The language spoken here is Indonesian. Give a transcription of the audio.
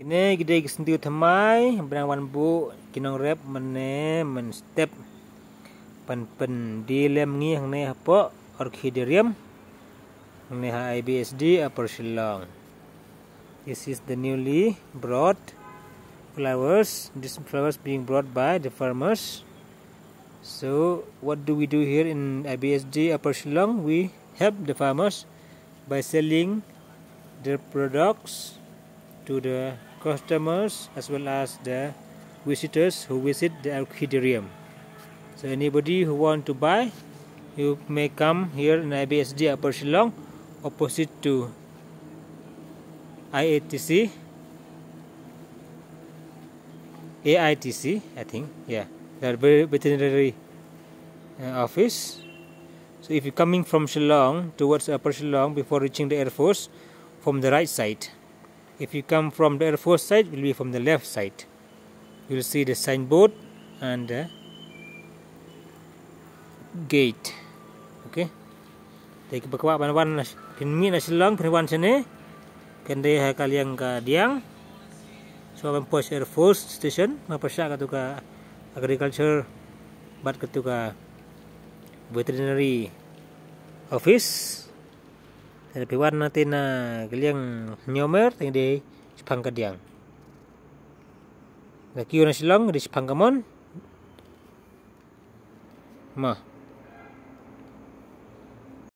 Ini kita sentiu thamai berang wan bu kinong rep mene men step pen pen di lem ngi hang ne hapo orchidarium hang ne ha IBSD upper Shillong. This is the newly brought flowers. These flowers being brought by the farmers. So what do we do here in IBSD upper Shillong? We help the farmers by selling their products to the customers as well as the visitors who visit the orchidarium. So anybody who want to buy, you may come here in IBSD Upper Shillong, opposite to IATC, AITC, I think, yeah, the veterinary uh, office. So if you're coming from Shillong towards Upper Shillong before reaching the Air Force, from the right side. If you come from the Air Force side, will be from the left side. You will see the signboard and the gate. Okay. Jadi bakwa ban-ban pinmi na silang pinwan sini. Kende ha kaliang ka diang. So akan pos Air Force Station, mapasya ka ka agriculture bat ka ka veterinary office Dari piwan natin na kaliang nyomer ting di Jepang kadiang. Nakiyo na silang di Jepang kamon. Ma.